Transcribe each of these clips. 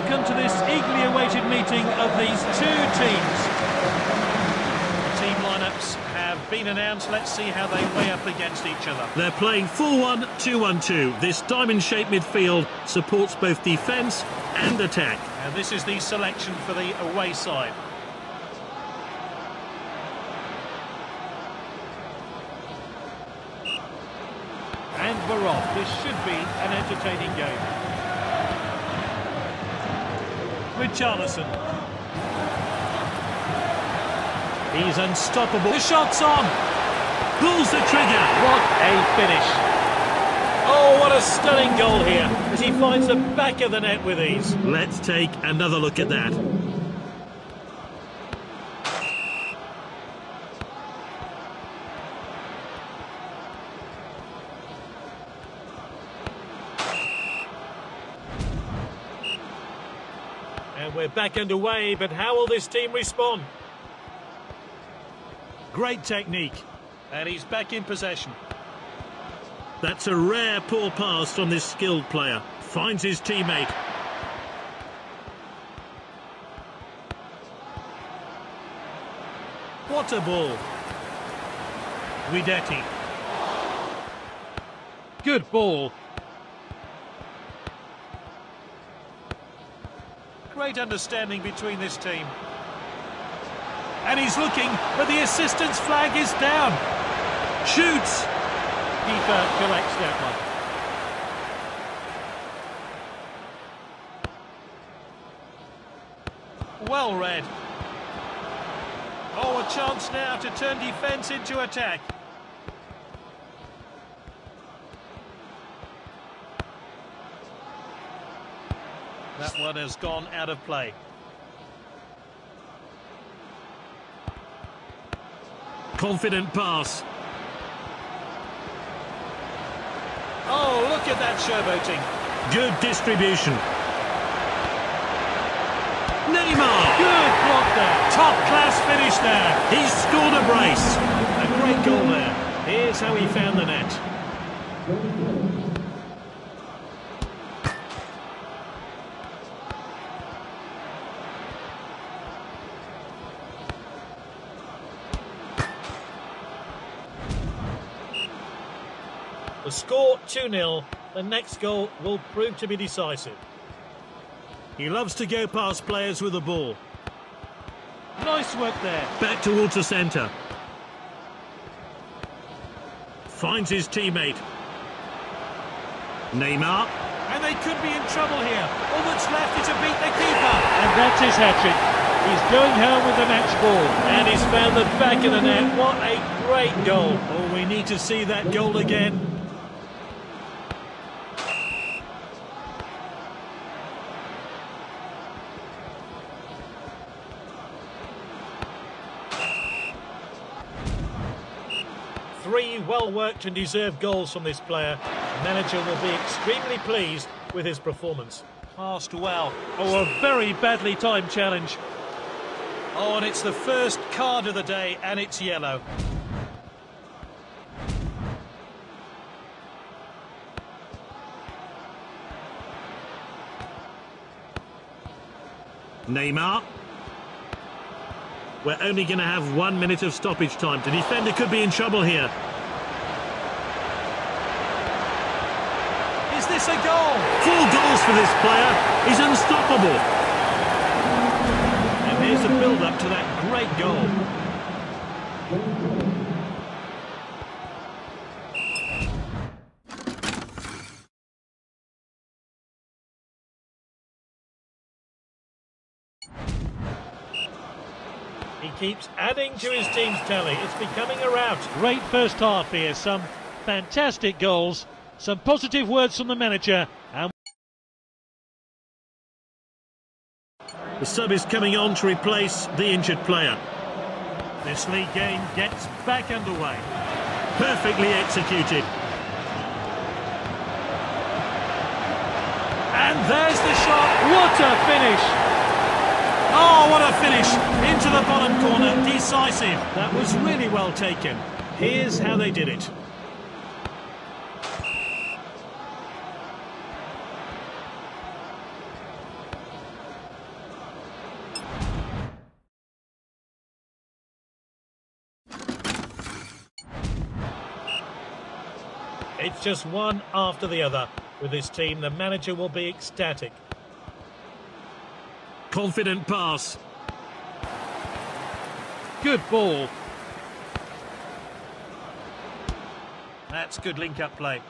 welcome to this eagerly awaited meeting of these two teams. Team lineups have been announced. Let's see how they weigh up against each other. They're playing 4-1, 2-1-2. This diamond-shaped midfield supports both defence and attack. And this is the selection for the away side. And Varov. This should be an entertaining game. Richarlison. He's unstoppable. The shot's on. Pulls the trigger. What a finish. Oh, what a stunning goal here as he finds the back of the net with ease. Let's take another look at that. Back underway, but how will this team respond? Great technique. And he's back in possession. That's a rare poor pass from this skilled player. Finds his teammate. What a ball. Guidetti. Good ball. Great understanding between this team. And he's looking, but the assistance flag is down. Shoots. Keeper collects that one. Well read. Oh, a chance now to turn defence into attack. One has gone out of play. Confident pass. Oh, look at that showboating. Good distribution. Neymar. Good block there. Top class finish there. He's scored a brace. A great goal there. Here's how he found the net. The score 2-0. The next goal will prove to be decisive. He loves to go past players with the ball. Nice work there. Back towards the centre. Finds his teammate. Neymar. And they could be in trouble here. All that's left is to beat the keeper. And that's his hat-trick. He's going home with the match ball. And he's found the back of the net. What a great goal. Oh, we need to see that goal again. Three well-worked and deserved goals from this player. The manager will be extremely pleased with his performance. Passed well. Oh, a very badly timed challenge. Oh, and it's the first card of the day, and it's yellow. Neymar. We're only going to have one minute of stoppage time. The defender could be in trouble here. Is this a goal? Four goals for this player. He's unstoppable. And here's the build-up to that great goal. Keeps adding to his team's tally. It's becoming a rout. Great first half here. Some fantastic goals. Some positive words from the manager. And The sub is coming on to replace the injured player. this league game gets back underway. Perfectly executed. And there's the shot. What a finish! Oh, what a finish! Into the bottom corner, decisive. That was really well taken. Here's how they did it. It's just one after the other. With this team, the manager will be ecstatic Confident pass. Good ball. That's good link-up play.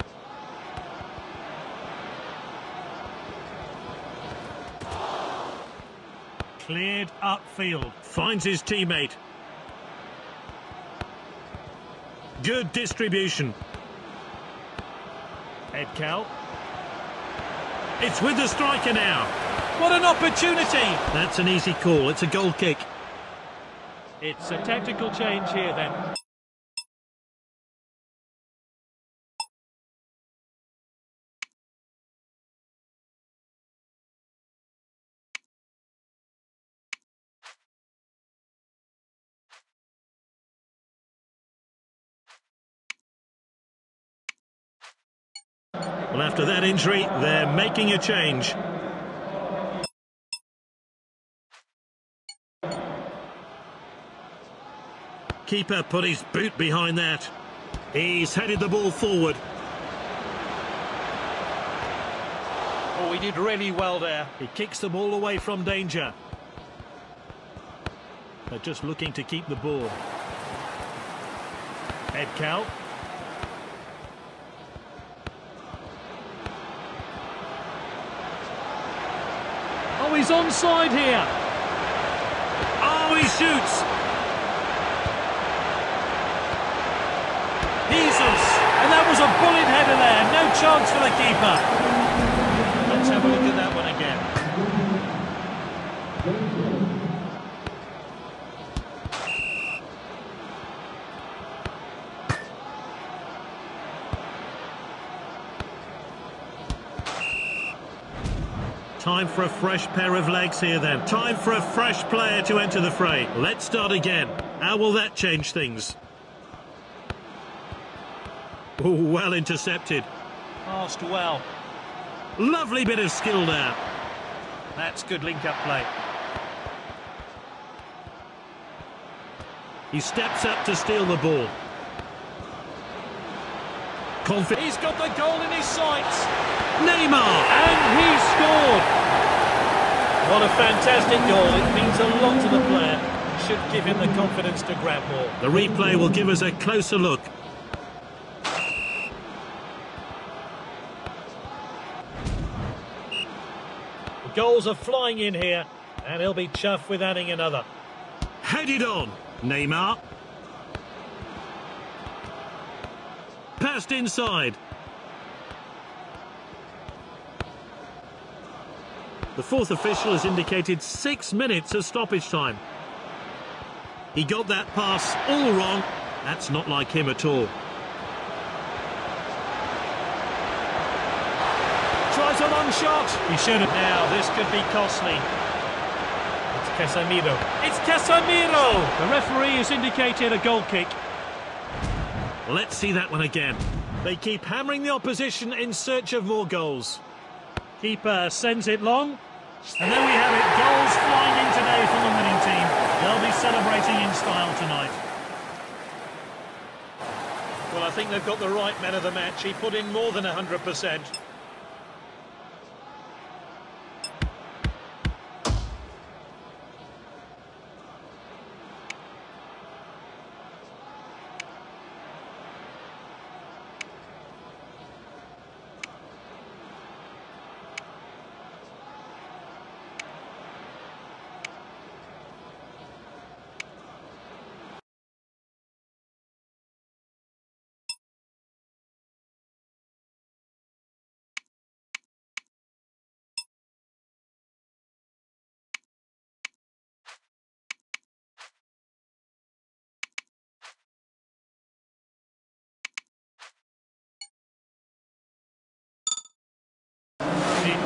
Cleared upfield. Finds his teammate. Good distribution. Ed Cow. It's with the striker now. What an opportunity! That's an easy call. It's a goal kick. It's a tactical change here then. Well, after that injury, they're making a change. Keeper put his boot behind that. He's headed the ball forward. Oh, he did really well there. He kicks the ball away from danger. They're just looking to keep the ball. Ed Cow. Oh, he's onside here. Oh, he shoots. Jesus! And that a bullet header there. No chance for the keeper. Let's have a look at that one again. Time for a fresh pair of legs here then. Time for a fresh player to enter the fray. Let's start again. How will that change things? Oh, well intercepted. Passed well. Lovely bit of skill there. That's good link-up play. He steps up to steal the ball. Confident. He's got the goal in his sights. Neymar! And he scored! What a fantastic goal. It means a lot to the player. Should give him the confidence to grab more. The replay will give us a closer look. Goals are flying in here, and he'll be chuffed with adding another. Headed on. Neymar. Passed inside. The fourth official has indicated six minutes of stoppage time. He got that pass all wrong. That's not like him at all. A long shot. He should have. Now, this could be costly. It's Casemiro. It's Casemiro! The referee has indicated a goal kick. Let's see that one again. They keep hammering the opposition in search of more goals. Keeper sends it long. And there we have it. Goals flying in today from the winning team. They'll be celebrating in style tonight. Well, I think they've got the right man of the match. He put in more than 100%.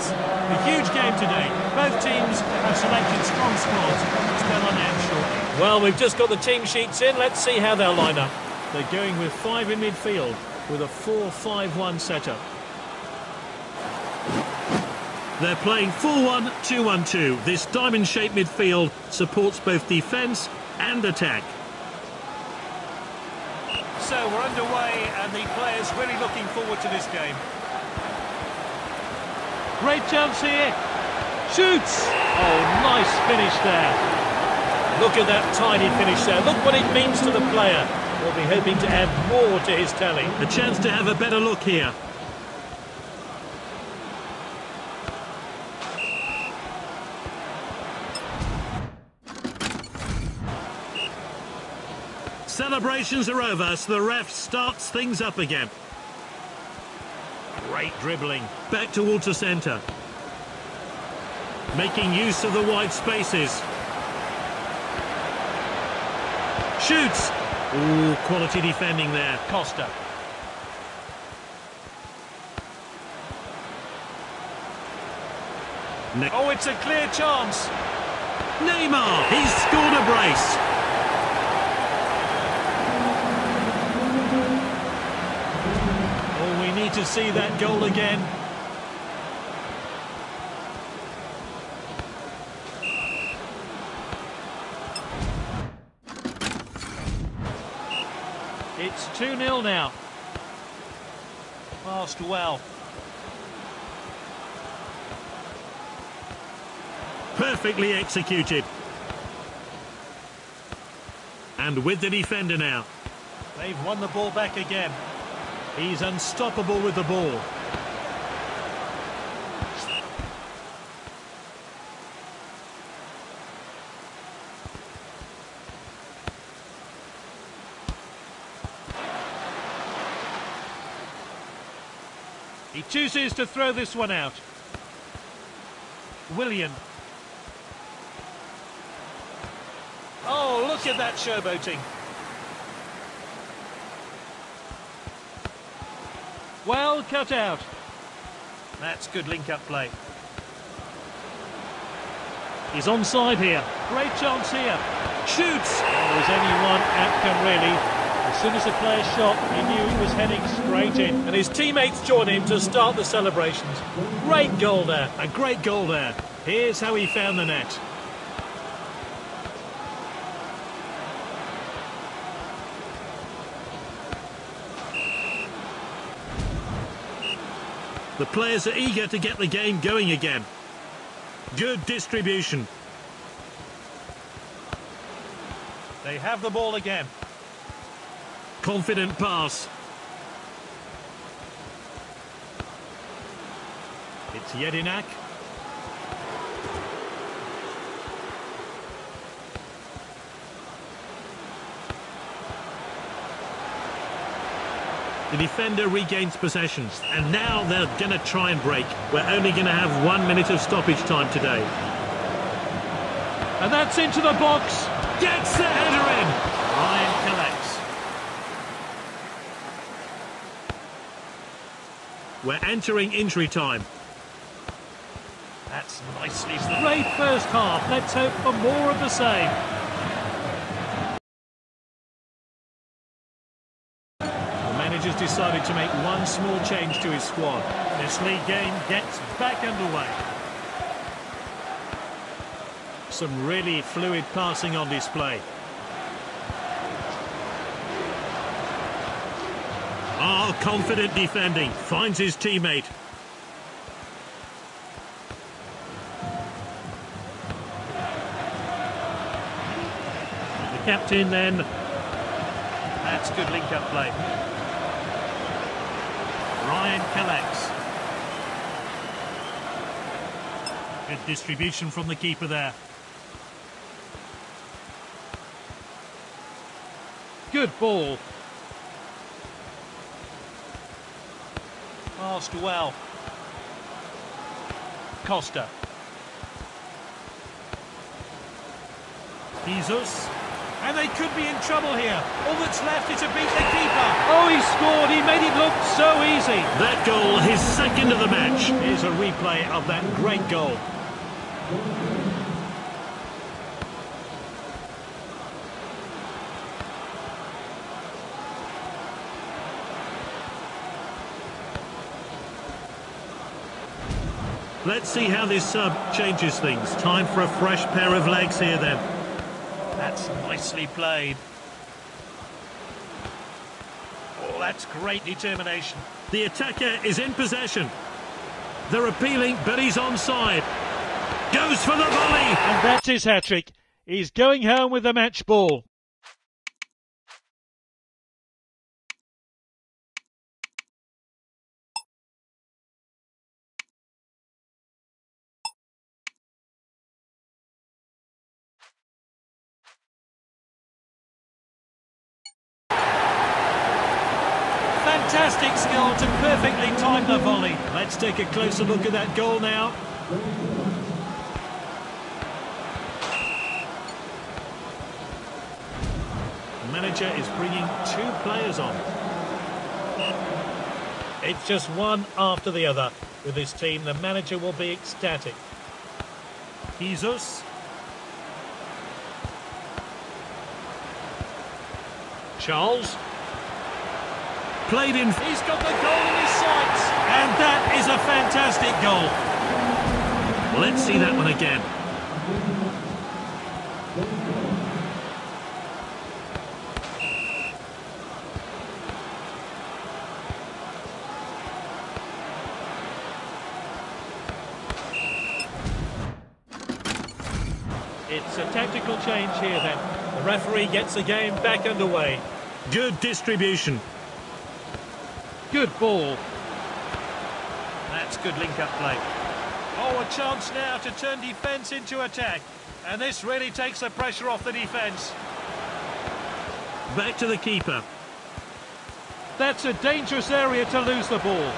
It's a huge game today. Both teams have selected strong squads. Let's go on now shortly. Well, we've just got the team sheets in. Let's see how they'll line up. They're going with five in midfield with a 4-5-1 setup. They're playing 4-1-2-1-2. This diamond-shaped midfield supports both defence and attack. So we're underway and the players really looking forward to this game. Great chance here. Shoots! Oh, nice finish there. Look at that tiny finish there. Look what it means to the player. We'll be hoping to add more to his tally. A chance to have a better look here. Celebrations are over, so the ref starts things up again. Great dribbling. Back towards the centre. Making use of the wide spaces. Shoots! Ooh, quality defending there. Costa. Ne oh, it's a clear chance. Neymar! He's scored a brace. Oh, we need to see that goal again. It's 2-0 now. Passed well. Perfectly executed. And with the defender now. They've won the ball back again. He's unstoppable with the ball. He chooses to throw this one out. William. Oh, look at that showboating. Well cut out. That's good link-up play. He's onside here. Great chance here. Shoots! There was only one outcome, really. As soon as the player shot, he knew he was heading straight in. And his teammates join him to start the celebrations. Great goal there. A great goal there. Here's how he found the net. The players are eager to get the game going again. Good distribution. They have the ball again. Confident pass. It's Jedinak. The defender regains possession, and now they're going to try and break. We're only going to have one minute of stoppage time today. And that's into the box. Gets the header in. Ryan collects. We're entering injury time. That's nicely. Great first half. Let's hope for more of the same. Manager's decided to make one small change to his squad. This league game gets back underway. Some really fluid passing on display. Oh, confident defending. Finds his teammate. The captain then. That's good link-up play. Ryan collects. Good distribution from the keeper there. Good ball. Passed well. Costa. Jesus. And they could be in trouble here. All that's left is to beat the keeper. Oh, he scored. He made it look so easy. That goal, his second of the match. Here's a replay of that great goal. Let's see how this sub changes things. Time for a fresh pair of legs here then. That's nicely played. Oh, that's great determination. The attacker is in possession. They're appealing, but he's onside. Goes for the volley. And that's his hat-trick. He's going home with the match ball. Let's take a closer look at that goal now. The manager is bringing two players on. It's just one after the other. With his team, the manager will be ecstatic. Jesus. Charles. Played in. He's got the goal in his sights. And that is a fantastic goal. Let's see that one again. It's a tactical change here then. The referee gets the game back underway. Good distribution. Good ball. That's good link-up play. Oh, a chance now to turn defence into attack. And this really takes the pressure off the defence. Back to the keeper. That's a dangerous area to lose the ball.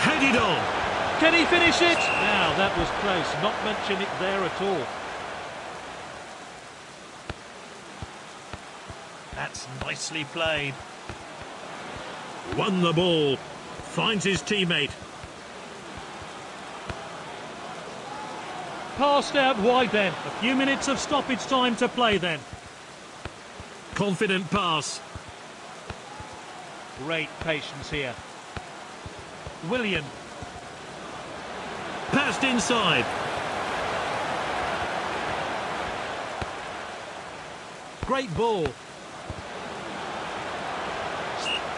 Headed on. Can he finish it? Now, that was close. Not mention it there at all. That's nicely played. Won the ball. Finds his teammate. Passed out wide then. A few minutes of stoppage time to play then. Confident pass. Great patience here. William. Passed inside. Great ball.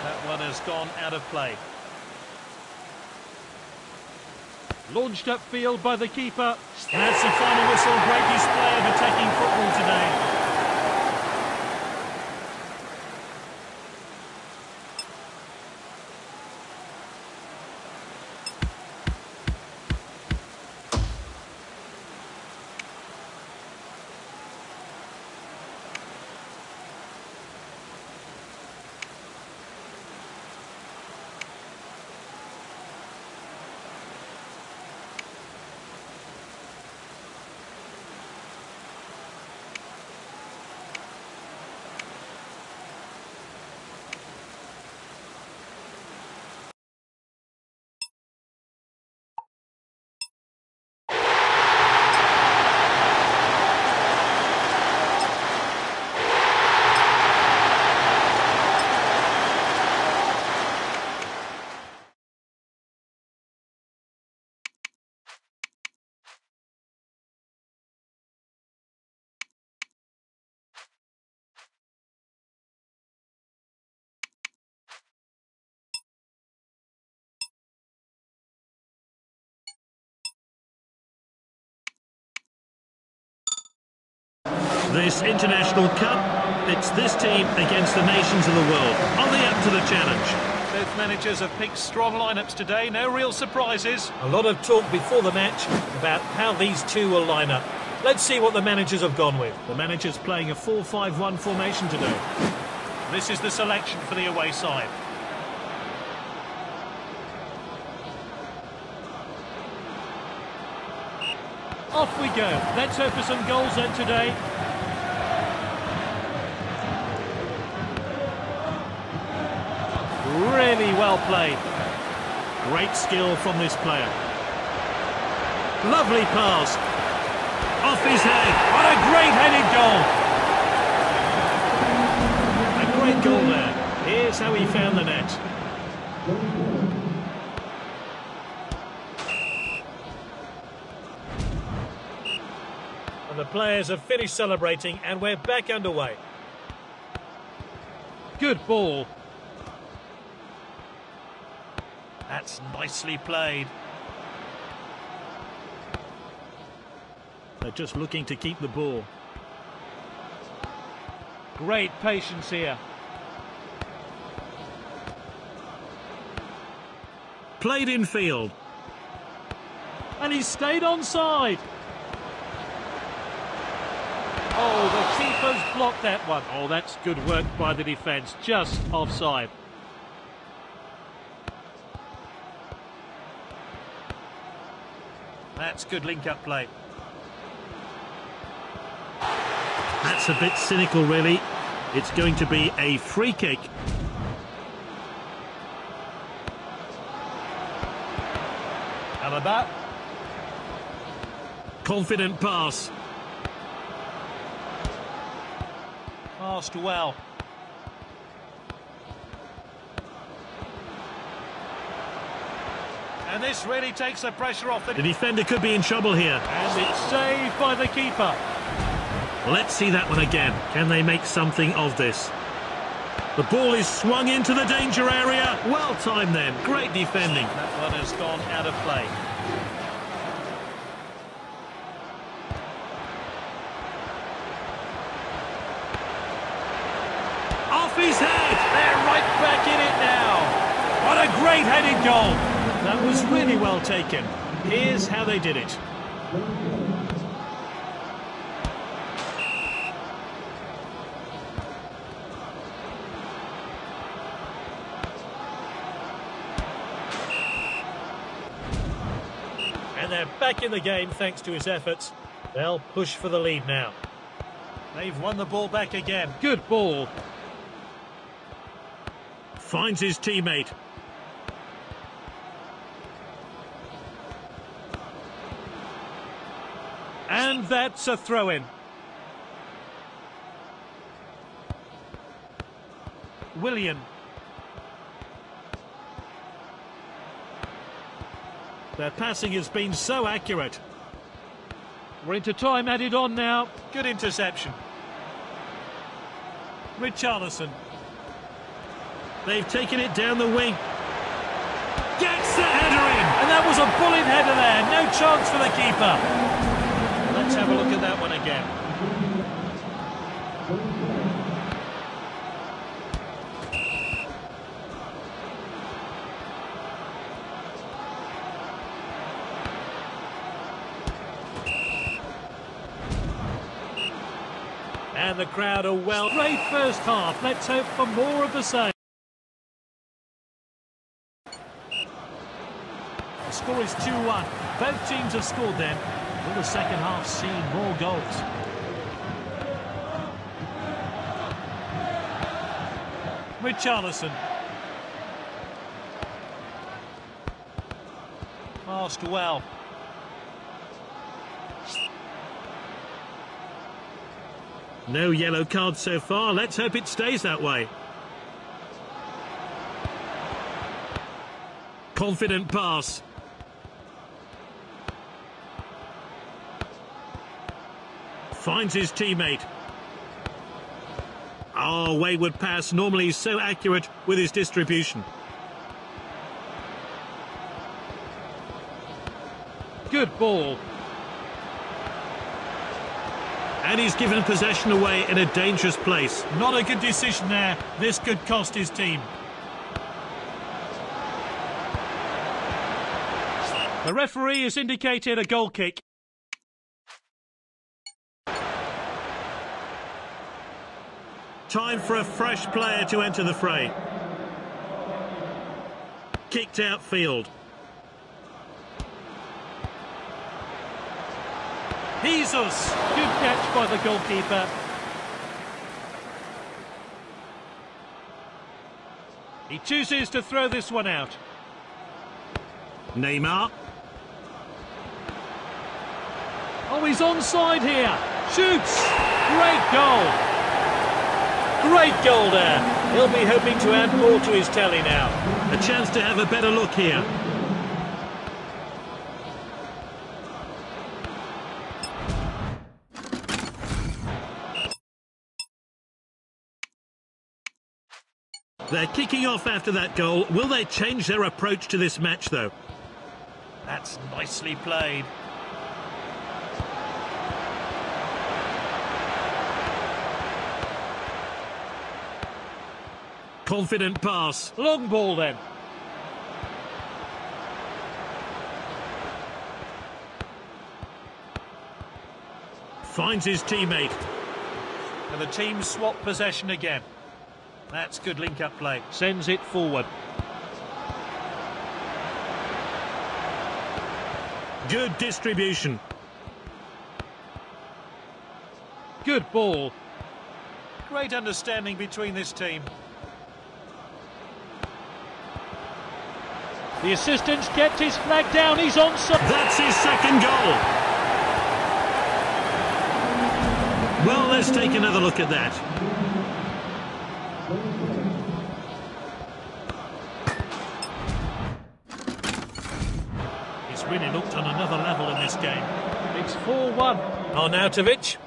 That one has gone out of play. Launched upfield by the keeper. That's the final whistle. Great display of attacking football today. This International Cup, it's this team against the nations of the world. Are they up to the challenge? Both managers have picked strong lineups today, no real surprises. A lot of talk before the match about how these two will line up. Let's see what the managers have gone with. The manager's playing a 4-5-1 formation today. This is the selection for the away side. Off we go. Let's hope for some goals then today. Really well played. Great skill from this player. Lovely pass. Off his head. What a great headed goal. A great goal there. Here's how he found the net. And the players have finished celebrating and we're back underway. Good ball. Nicely played. They're just looking to keep the ball. Great patience here. Played in field. And he stayed on side. Oh, the keeper's blocked that one. Oh, that's good work by the defence. Just offside. That's good link-up play. That's a bit cynical, really. It's going to be a free kick. Alaba. Confident pass. Passed well. And this really takes the pressure off the... The defender could be in trouble here. And it's saved by the keeper. Let's see that one again. Can they make something of this? The ball is swung into the danger area. Well timed then. Great defending. That one has gone out of play. Off his head. They're right back in it now. What a great headed goal. That was really well taken. Here's how they did it. And they're back in the game thanks to his efforts. They'll push for the lead now. They've won the ball back again. Good ball. Finds his teammate. And that's a throw-in. William. Their passing has been so accurate. We're into time added on now. Good interception. Richarlison. They've taken it down the wing. Gets the header in. And that was a bullet header there. No chance for the keeper. Let's have a look at that one again. And the crowd are well. Great first half. Let's hope for more of the same. The score is 2-1. Both teams have scored then. Will the second half see more goals? Richarlison. Passed well. No yellow card so far. Let's hope it stays that way. Confident pass. Finds his teammate. Oh, wayward pass. Normally so accurate with his distribution. Good ball. And he's given possession away in a dangerous place. Not a good decision there. This could cost his team. The referee has indicated a goal kick. Time for a fresh player to enter the fray. Kicked outfield. Jesus! Good catch by the goalkeeper. He chooses to throw this one out. Neymar. Oh, he's onside here. Shoots! Great goal! Great goal there. He'll be hoping to add more to his tally now. A chance to have a better look here. They're kicking off after that goal. Will they change their approach to this match, though? That's nicely played. Confident pass. Long ball then. Finds his teammate. And the team swap possession again. That's good link-up play. Sends it forward. Good distribution. Good ball. Great understanding between this team. The assistant kept his flag down. He's on. That's his second goal. Well, let's take another look at that. He's really looked on another level in this game. It's 4-1. Arnautovic.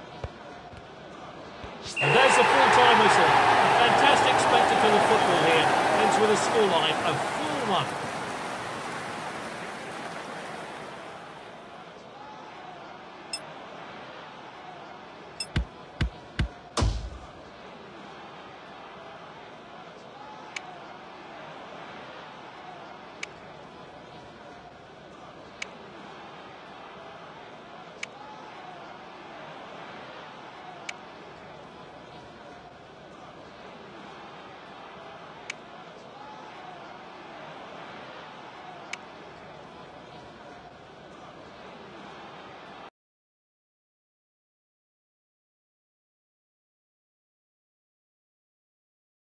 And there's the full-time whistle. A fantastic spectacle of football here. Ends with a scoreline of 4-1.